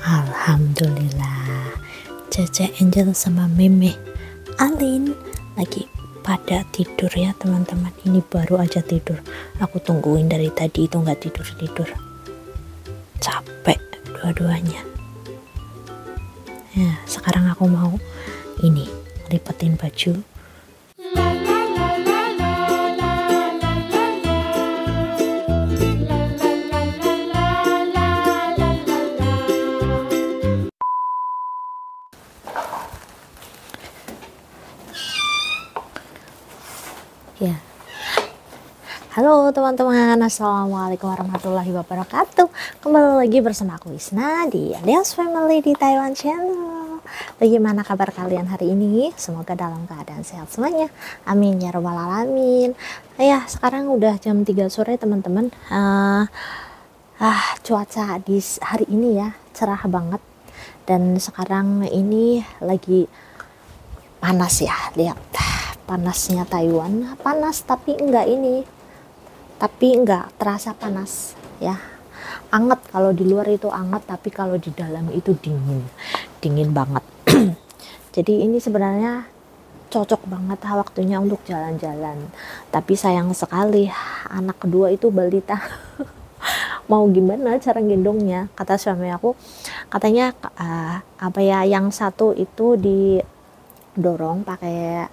Alhamdulillah. Cece Angel sama Meme Alin lagi pada tidur ya teman-teman. Ini baru aja tidur. Aku tungguin dari tadi itu nggak tidur-tidur. Capek dua-duanya. Ya sekarang aku mau ini lipetin baju Halo teman-teman, Assalamualaikum warahmatullahi wabarakatuh. Kembali lagi bersama aku Isna di Alias Family di Taiwan Channel. Bagaimana kabar kalian hari ini? Semoga dalam keadaan sehat semuanya. Amin ya robbal alamin. Ya sekarang udah jam 3 sore teman-teman. Uh, ah, Cuaca di hari ini ya cerah banget. Dan sekarang ini lagi panas ya. Lihat panasnya Taiwan. Panas tapi enggak ini tapi enggak terasa panas ya. Anget kalau di luar itu anget tapi kalau di dalam itu dingin. Dingin banget. Jadi ini sebenarnya cocok banget waktunya untuk jalan-jalan. Tapi sayang sekali anak kedua itu balita. Mau gimana cara gendongnya kata suami aku katanya uh, apa ya yang satu itu didorong pakai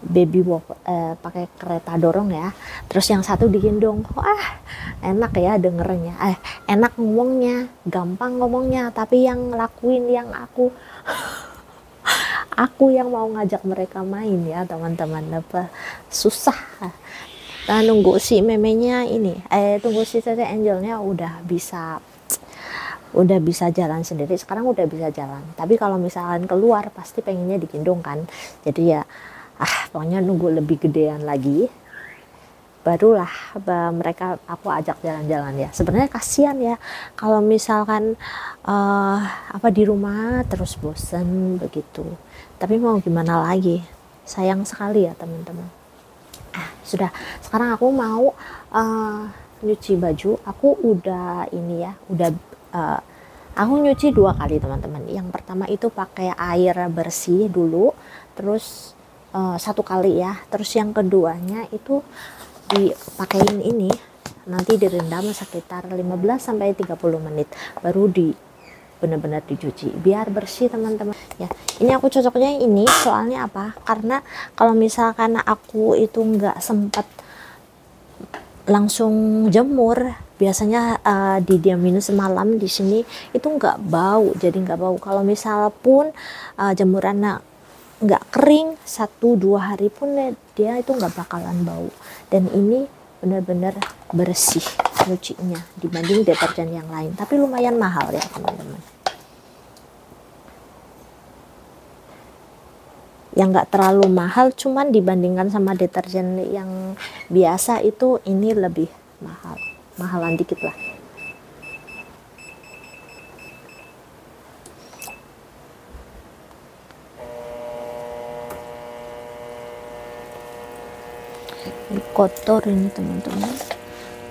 baby walk eh, pakai kereta dorong ya. Terus yang satu digendong wah enak ya dengernya. Eh enak ngomongnya gampang ngomongnya tapi yang lakuin yang aku aku yang mau ngajak mereka main ya teman-teman. Apa susah. Nah, nunggu si memenya ini eh tunggu si Tete Angelnya udah bisa udah bisa jalan sendiri. Sekarang udah bisa jalan. Tapi kalau misalkan keluar pasti pengennya digendong kan. Jadi ya ah pokoknya nunggu lebih gedean lagi. Barulah mereka aku ajak jalan-jalan ya. Sebenarnya kasihan ya kalau misalkan uh, apa di rumah terus bosen begitu. Tapi mau gimana lagi? Sayang sekali ya teman-teman. Ah sudah. Sekarang aku mau uh, nyuci baju. Aku udah ini ya udah uh, aku nyuci dua kali teman-teman. Yang pertama itu pakai air bersih dulu. Terus uh, satu kali ya. Terus yang keduanya itu dipakein ini. Nanti direndam sekitar 15 sampai 30 menit. Baru di benar-benar dicuci. Biar bersih teman-teman. Ya ini aku cocoknya ini. Soalnya apa? Karena kalau misalkan aku itu nggak sempat langsung jemur biasanya uh, didiamin semalam di sini itu nggak bau. Jadi nggak bau. Kalau misal pun uh, jemuran nggak kering satu dua hari pun dia itu nggak bakalan bau. Dan ini benar-benar bersih nyucinya dibanding deterjen yang lain. Tapi lumayan mahal ya teman-teman. Yang nggak terlalu mahal cuman dibandingkan sama deterjen yang biasa itu ini lebih mahal. Mahalan dikit lah kotor ini teman-teman.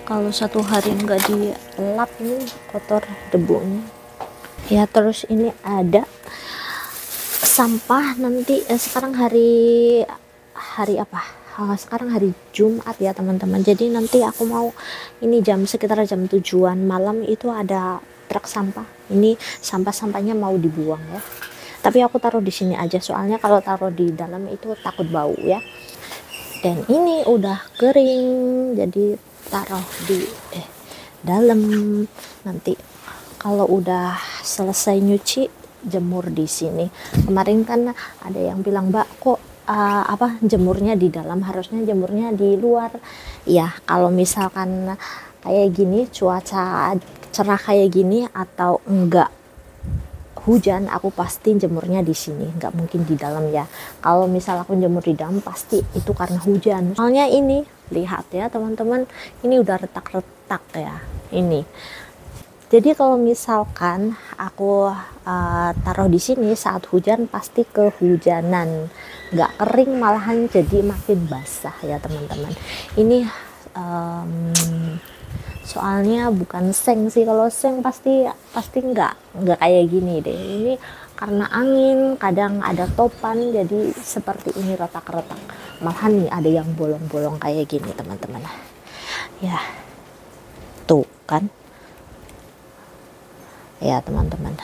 Kalau satu hari nggak dilap ini kotor debunya. Ya terus ini ada sampah nanti eh, sekarang hari hari apa? Oh, sekarang hari Jumat ya teman-teman. Jadi nanti aku mau ini jam sekitar jam tujuan malam itu ada truk sampah. Ini sampah-sampahnya mau dibuang ya. Tapi aku taruh di sini aja soalnya kalau taruh di dalam itu takut bau ya dan ini udah kering jadi taruh di eh, dalam. Nanti kalau udah selesai nyuci jemur di sini. Kemarin kan ada yang bilang mbak kok uh, apa jemurnya di dalam? Harusnya jemurnya di luar. Ya kalau misalkan kayak gini cuaca cerah kayak gini atau enggak hujan aku pasti jemurnya di sini. Nggak mungkin di dalam ya. Kalau misal aku jemur di dalam pasti itu karena hujan. Soalnya ini lihat ya teman-teman ini udah retak-retak ya ini. Jadi kalau misalkan aku uh, taruh di sini saat hujan pasti kehujanan. Nggak kering malahan jadi makin basah ya teman-teman. Ini um, soalnya bukan seng sih. Kalau seng pasti pasti nggak nggak kayak gini deh. Ini karena angin kadang ada topan jadi seperti ini retak-retak. Malahan nih ada yang bolong-bolong kayak gini teman-teman. Ya tuh kan? Ya teman-teman.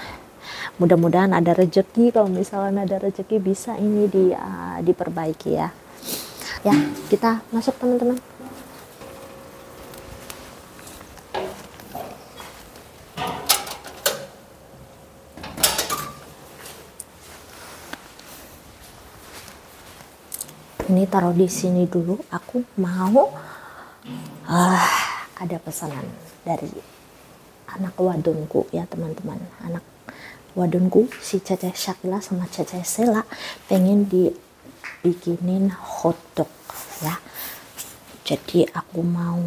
Mudah-mudahan ada rezeki kalau misalnya ada rezeki bisa ini di uh, diperbaiki ya. Ya kita masuk teman-teman ini taruh di sini dulu. Aku mau uh, ada pesanan dari anak wadonku ya teman-teman. Anak wadonku si Cece Syakila sama Cece Sela pengen dibikinin hotdog ya. Jadi aku mau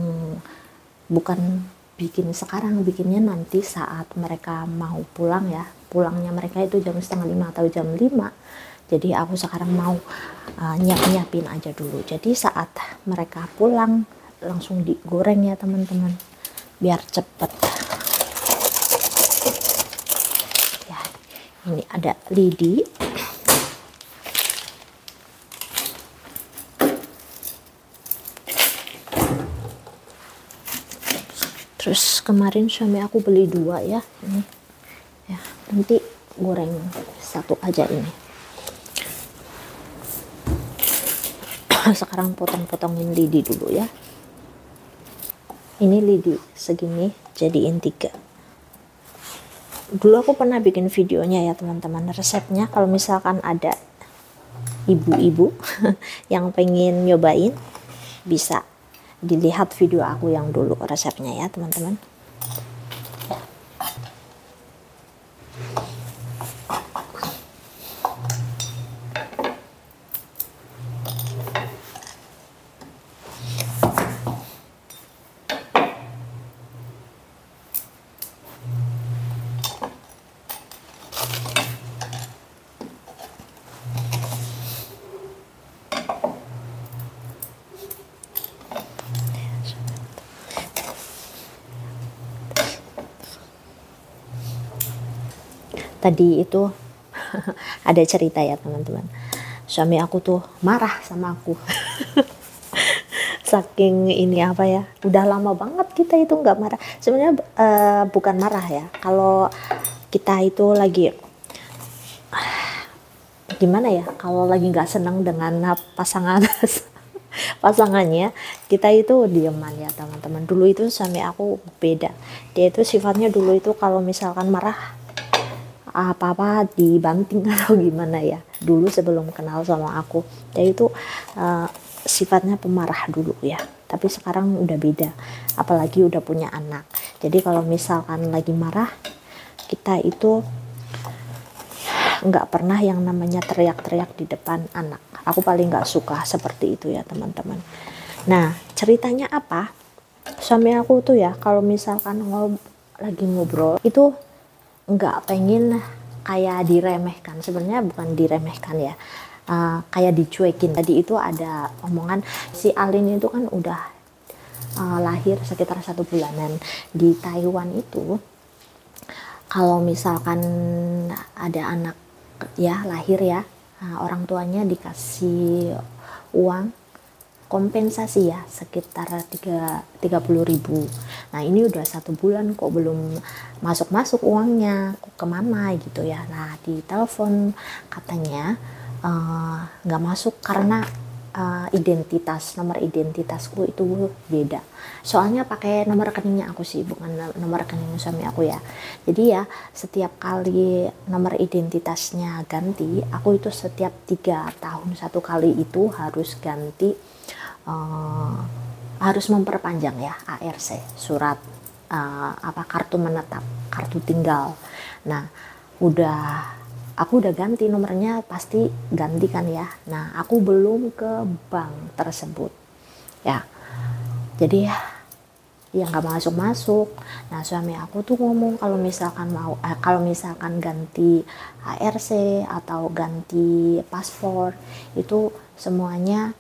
bukan bikin sekarang bikinnya nanti saat mereka mau pulang ya. Pulangnya mereka itu jam setengah lima atau jam lima jadi aku sekarang mau uh, nyiap-nyiapin aja dulu. Jadi saat mereka pulang langsung digoreng ya teman-teman. Biar cepet. Ya ini ada lidi. Terus kemarin suami aku beli dua ya ini. Ya nanti goreng satu aja ini sekarang potong-potongin lidi dulu ya. Ini lidi segini jadiin tiga. Dulu aku pernah bikin videonya ya teman-teman. Resepnya kalau misalkan ada ibu-ibu yang pengen nyobain bisa dilihat video aku yang dulu resepnya ya teman-teman tadi itu ada cerita ya teman-teman. Suami aku tuh marah sama aku. Saking ini apa ya udah lama banget kita itu nggak marah. Sebenarnya uh, bukan marah ya. Kalau kita itu lagi gimana ya kalau lagi nggak senang dengan pasangan pasangannya kita itu dieman ya teman-teman. Dulu itu suami aku beda. Dia itu sifatnya dulu itu kalau misalkan marah apa-apa dibanting atau gimana ya. Dulu sebelum kenal sama aku. Dia itu uh, sifatnya pemarah dulu ya. Tapi sekarang udah beda. Apalagi udah punya anak. Jadi kalau misalkan lagi marah kita itu nggak pernah yang namanya teriak-teriak di depan anak. Aku paling nggak suka seperti itu ya teman-teman. Nah ceritanya apa? Suami aku tuh ya kalau misalkan ngob lagi ngobrol itu nggak pengen kayak diremehkan. Sebenarnya bukan diremehkan ya. Uh, kayak dicuekin. Tadi itu ada omongan si Alin itu kan udah uh, lahir sekitar satu bulanan. Di Taiwan itu kalau misalkan ada anak ya lahir ya uh, orang tuanya dikasih uang kompensasi ya sekitar tiga tiga puluh ribu. Nah ini udah satu bulan kok belum masuk masuk uangnya kok ke mana gitu ya. Nah di telepon katanya eh, nggak uh, masuk karena uh, identitas nomor identitasku itu beda. Soalnya pakai nomor rekeningnya aku sih bukan nomor rekening suami aku ya. Jadi ya setiap kali nomor identitasnya ganti aku itu setiap tiga tahun satu kali itu harus ganti uh, harus memperpanjang ya ARC surat uh, apa kartu menetap kartu tinggal. Nah udah aku udah ganti nomornya pasti ganti kan ya. Nah aku belum ke bank tersebut. Ya. Jadi ya nggak masuk masuk nah suami aku tuh ngomong kalau misalkan mau eh, kalau misalkan ganti ARC atau ganti paspor itu semuanya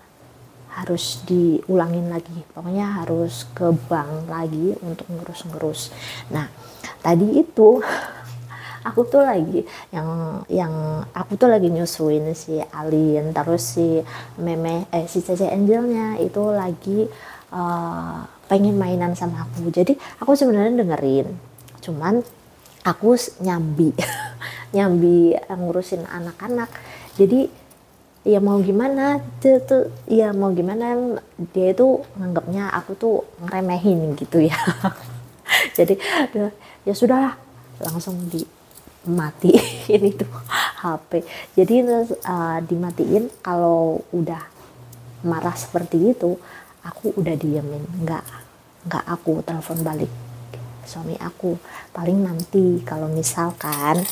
harus diulangin lagi. Pokoknya harus ke bank lagi untuk ngurus-ngurus. Nah tadi itu aku tuh lagi yang yang aku tuh lagi nyusuin si Alin terus si Meme eh si Cece Angelnya itu lagi uh, pengen mainan sama aku. Jadi aku sebenarnya dengerin cuman aku nyambi nyambi ngurusin anak-anak. Jadi ya mau gimana dia tuh ya mau gimana dia itu nganggapnya aku tuh ngeremehin gitu ya. Jadi ya sudah langsung dimatiin itu HP jadi uh, dimatiin kalau udah marah seperti itu aku udah diemin. Nggak nggak aku telepon balik suami aku. Paling nanti kalau misalkan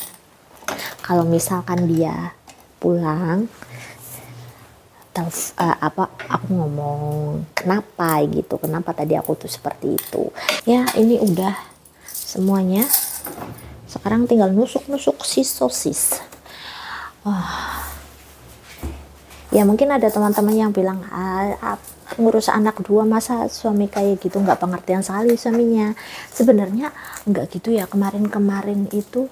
kalau misalkan dia pulang telf, uh, apa aku ngomong kenapa? Gitu. Kenapa tadi aku tuh seperti itu? Ya ini udah semuanya sekarang tinggal nusuk-nusuk si sosis. Oh. ya mungkin ada teman-teman yang bilang ngurus anak dua masa suami kayak gitu nggak pengertian sekali suaminya? Sebenarnya nggak gitu ya. Kemarin-kemarin itu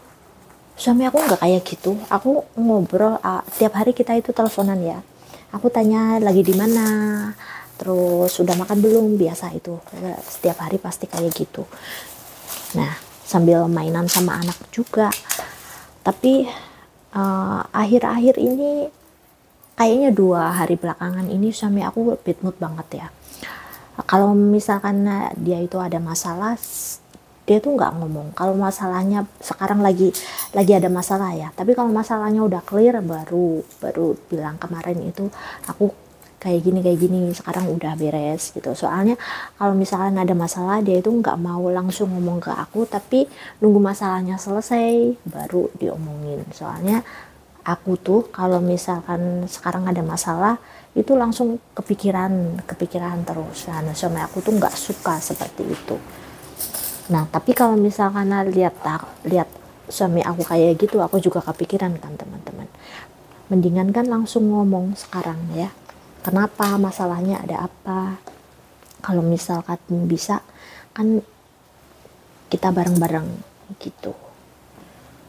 suami aku nggak kayak gitu. Aku ngobrol uh, tiap hari kita itu teleponan ya. Aku tanya lagi di mana? Terus sudah makan belum? Biasa itu. Setiap hari pasti kayak gitu. Nah sambil mainan sama anak juga. Tapi eh, akhir-akhir uh, ini kayaknya dua hari belakangan ini suami aku bad mood banget ya. Kalau misalkan dia itu ada masalah dia tuh nggak ngomong. Kalau masalahnya sekarang lagi lagi ada masalah ya. Tapi kalau masalahnya udah clear baru baru bilang kemarin itu aku kayak gini kayak gini sekarang udah beres gitu soalnya kalau misalkan ada masalah dia itu nggak mau langsung ngomong ke aku tapi nunggu masalahnya selesai baru diomongin soalnya aku tuh kalau misalkan sekarang ada masalah itu langsung kepikiran kepikiran terus nah sama aku tuh nggak suka seperti itu Nah, tapi kalau misalkan lihat lihat suami aku kayak gitu, aku juga kepikiran kan teman-teman. Mendingan kan langsung ngomong sekarang ya. Kenapa masalahnya ada apa? Kalau misalkan bisa kan kita bareng-bareng gitu.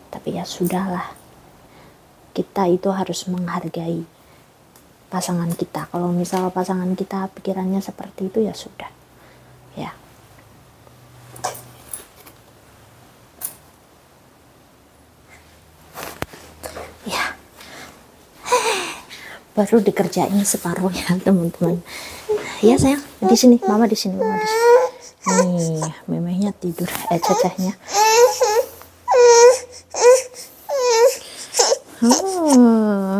Tapi ya sudahlah. Kita itu harus menghargai pasangan kita. Kalau misal pasangan kita pikirannya seperti itu ya sudah. Ya. Baru dikerjain separuh ya teman-teman. Ya sayang di sini mama di sini mama di sini. Nih memehnya tidur eh cecehnya hmm.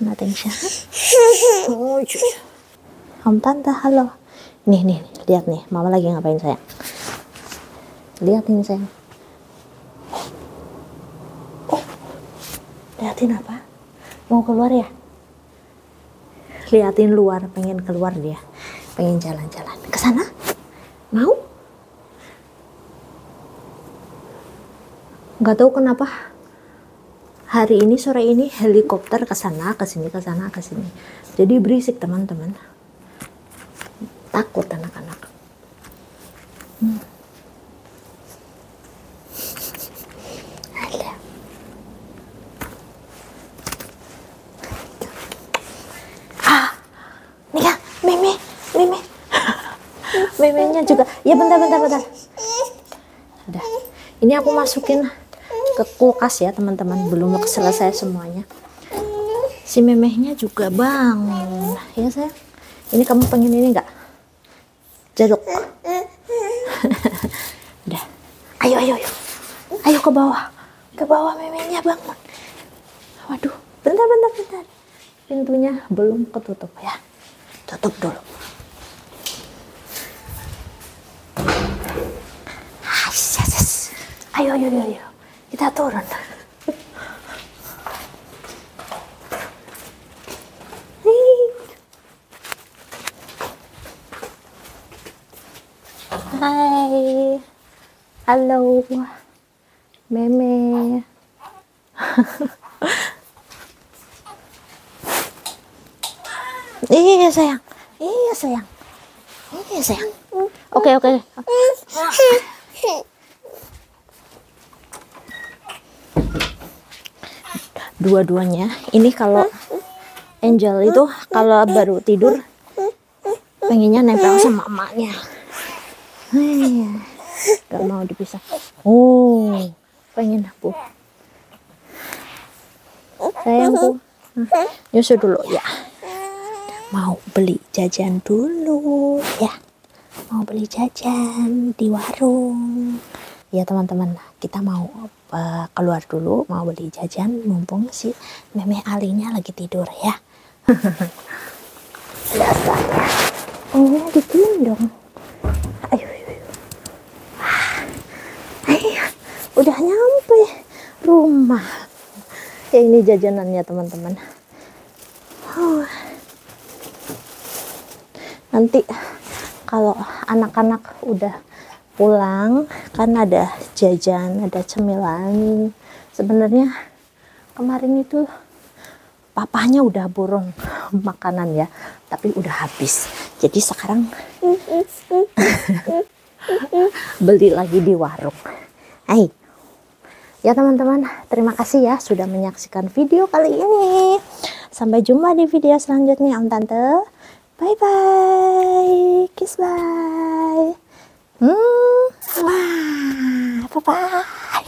nothing oh om tante halo. Nih nih lihat nih mama lagi ngapain sayang? Lihat ini sayang. Oh lihatin apa mau keluar ya? Liatin luar pengen keluar dia. Pengen jalan-jalan. Ke sana? Mau? Nggak tahu kenapa. Hari ini sore ini helikopter ke sana ke sini ke sana ke sini. Jadi berisik teman-teman. Takut anak-anak hmm. Memenya juga. Ya bentar bentar bentar. Udah ini aku masukin ke kulkas ya teman-teman. Belum selesai semuanya. Si memehnya juga bangun. Ya saya ini kamu pengen ini enggak jeruk. Udah. Ayo ayo ayo. Ayo ke bawah. Ke bawah memehnya bangun. Waduh. Bentar bentar bentar. Pintunya belum ketutup ya. Tutup dulu ayo ayo ayo, ayo. kita turun Hai halo meme Iya sayang. Iya sayang. Iya sayang. Oke oke. Dua-duanya. Ini kalau Angel itu kalau baru tidur pengennya nempel sama emaknya. Iya. Gak mau dipisah. Oh, pengen bu. Sayangku, nyusu dulu ya mau beli jajan dulu ya mau beli jajan di warung ya teman-teman kita mau uh, keluar dulu mau beli jajan mumpung si meme alinya lagi tidur ya. Dasarnya oh digendong ayo ayo, ayo. ayo. Udah nyampe rumah. Ya ini jajanannya teman-teman. Oh. Nanti kalau anak-anak udah pulang kan ada jajan ada cemilan. Sebenarnya kemarin itu papanya udah borong makanan ya tapi udah habis. Jadi sekarang beli lagi di warung. Hai. Ya teman-teman terima kasih ya sudah menyaksikan video kali ini. Sampai jumpa di video selanjutnya om tante. Bye bye. Kiss bye. Hmm. Wah, bye bye.